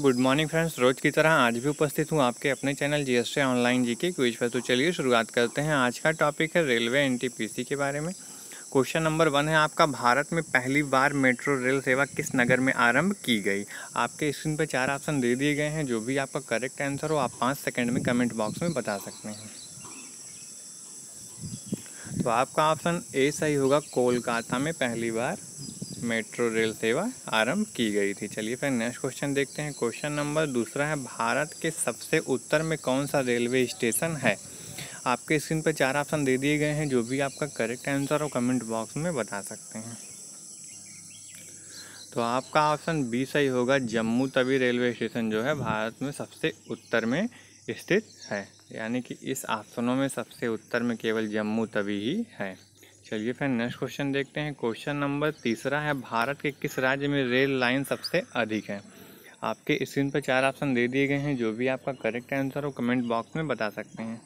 Good morning friends रोज की तरह आज भी उपस्थित हूँ आपके अपने channel G S online G K quiz पर। तो चलिए शुरुआत करते हैं। आज का टॉपिक है रेलवे एनटीपीसी के बारे में। क्वेश्चन नंबर वन है, आपका भारत में पहली बार मेट्रो रेल सेवा किस नगर में आरंभ की गई? आपके स्क्रीन पर चार ऑप्शन दे दिए गए हैं। जो भी आपका करेक्ट आंसर हो, आप पाँच सेकेंड में कमेंट बॉक्स में बता सकते हैं। तो आपका ऑप्शन ए सही होगा, कोलकाता में पहली बार। मेट्रो रेल सेवा आरंभ की गई थी। चलिए फिर नेक्स्ट क्वेश्चन देखते हैं। क्वेश्चन नंबर दूसरा है, भारत के सबसे उत्तर में कौन सा रेलवे स्टेशन है? आपके स्क्रीन पर चार ऑप्शन दे दिए गए हैं, जो भी आपका करेक्ट आंसर हो, कमेंट बॉक्स में बता सकते हैं। तो आपका ऑप्शन बी सही होगा, जम्मू तवी रेलवे स्टेशन जो है, भारत में सबसे उत्तर में स्थित है। यानी कि इस ऑप्शनों में सबसे उत्तर में केवल जम्मू तवी ही है। चलिए फिर नेक्स्ट क्वेश्चन देखते हैं। क्वेश्चन नंबर तीसरा है, भारत के किस राज्य में रेल लाइन सबसे अधिक है? आपके स्क्रीन पर चार ऑप्शन दे दिए गए हैं, जो भी आपका करेक्ट आंसर हो कमेंट बॉक्स में बता सकते हैं।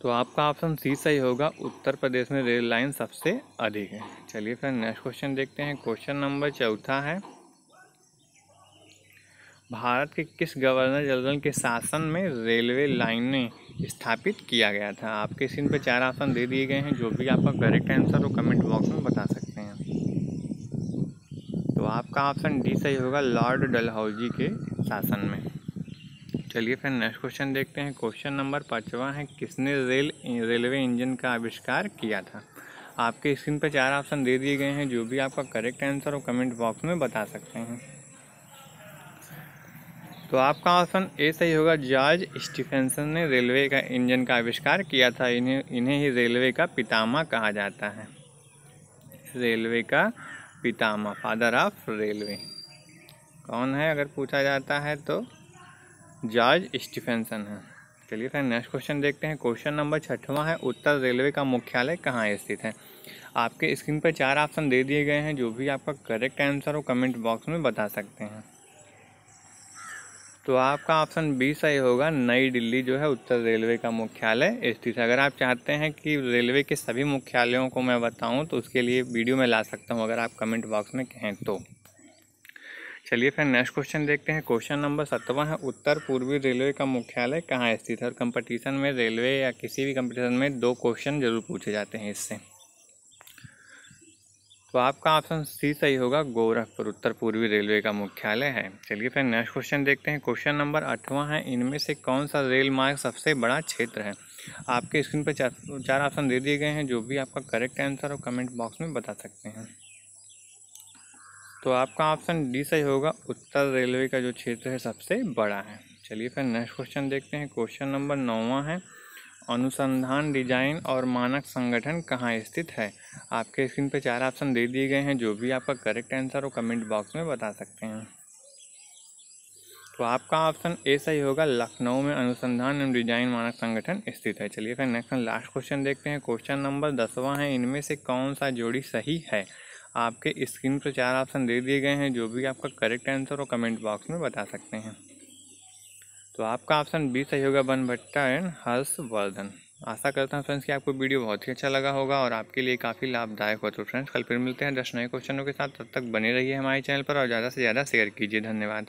तो आपका ऑप्शन सी सही होगा, उत्तर प्रदेश में रेल लाइन सबसे अधिक है। चलिए फिर नेक्स्ट क्वेश्चन देखते हैं। क्वेश्चन नंबर चौथा है, भारत के किस गवर्नर जनरल के शासन में रेलवे लाइनें स्थापित किया गया था। आपके स्क्रीन पर चार ऑप्शन दे दिए गए हैं, जो भी आपका करेक्ट आंसर हो कमेंट बॉक्स में बता सकते हैं। तो आपका ऑप्शन डी सही होगा लॉर्ड डलहौजी के शासन में। चलिए फिर नेक्स्ट क्वेश्चन देखते हैं। क्वेश्चन नंबर पाँचवा है, किसने रेल रेलवे इंजन का आविष्कार किया था? आपके स्क्रीन पर चार ऑप्शन दे दिए गए हैं, जो भी आपका करेक्ट आंसर हो कमेंट बॉक्स में बता सकते हैं। तो आपका ऑप्शन ए सही होगा जॉर्ज स्टीफेंसन ने रेलवे का इंजन का आविष्कार किया था। इन्हें इन्हें ही रेलवे का पितामह कहा जाता है। रेलवे का पितामह, फादर ऑफ़ रेलवे। कौन है? अगर पूछा जाता है तो जॉर्ज स्टीफेंसन है। चलिए फिर नेक्स्ट क्वेश्चन देखते हैं। क्वेश्चन नंबर छठवां है, उत्तर रेलवे का मुख्यालय कहाँ स्थित है? आपके स्क्रीन पर चार ऑप्शन दे दिए गए हैं, जो भी आपका करेक्ट आंसर हो कमेंट बॉक्स में बता सकते हैं। तो आपका ऑप्शन बी सही होगा। नई दिल्ली जो है उत्तर रेलवे का मुख्यालय स्थित है अगर आप चाहते हैं कि रेलवे के सभी मुख्यालयों को मैं बताऊँ तो उसके लिए वीडियो में ला सकता हूँ, अगर आप कमेंट बॉक्स में कहें तो। चलिए फिर नेक्स्ट क्वेश्चन देखते हैं। क्वेश्चन नंबर सत्रवा है, उत्तर पूर्वी रेलवे का मुख्यालय कहाँ स्थित है? और कंपटीशन में रेलवे या किसी भी कंपटीशन में दो क्वेश्चन ज़रूर पूछे जाते हैं इससे। तो आपका ऑप्शन सी सही होगा, गोरखपुर, उत्तर पूर्वी रेलवे का मुख्यालय है। चलिए फिर नेक्स्ट क्वेश्चन देखते हैं। क्वेश्चन नंबर आठवां है, इनमें से कौन सा रेल मार्ग सबसे बड़ा क्षेत्र है? आपके स्क्रीन पर चार चार ऑप्शन दे दिए गए हैं, जो भी आपका करेक्ट आंसर हो कमेंट बॉक्स में बता सकते हैं। तो आपका ऑप्शन डी सही होगा, उत्तर रेलवे का जो क्षेत्र है, सबसे बड़ा है। चलिए फिर नेक्स्ट क्वेश्चन देखते हैं। क्वेश्चन नंबर नौवा है, अनुसंधान डिज़ाइन और मानक संगठन कहाँ स्थित है? आपके स्क्रीन पर चार ऑप्शन दे दिए गए हैं, जो भी आपका करेक्ट आंसर हो कमेंट बॉक्स में बता सकते हैं। तो आपका ऑप्शन ए सही होगा, लखनऊ में अनुसंधान एवं डिज़ाइन मानक संगठन स्थित है। चलिए फिर नेक्स्ट लास्ट क्वेश्चन देखते हैं। क्वेश्चन नंबर दसवां है, इनमें से कौन सा जोड़ी सही है? आपके स्क्रीन पर चार ऑप्शन दे दिए गए हैं, जो भी आपका करेक्ट आंसर हो कमेंट बॉक्स में बता सकते हैं। तो आपका ऑप्शन बी सही होगा, बन भट्टा एंड हर्षवर्धन। आशा करता हूँ फ्रेंड्स कि आपको वीडियो बहुत ही अच्छा लगा होगा और आपके लिए काफ़ी लाभदायक हो। तो फ्रेंड्स कल फिर मिलते हैं दस नए क्वेश्चनों के साथ। तब तक बने रहिए हमारे चैनल पर और ज़्यादा से ज़्यादा शेयर कीजिए। धन्यवाद।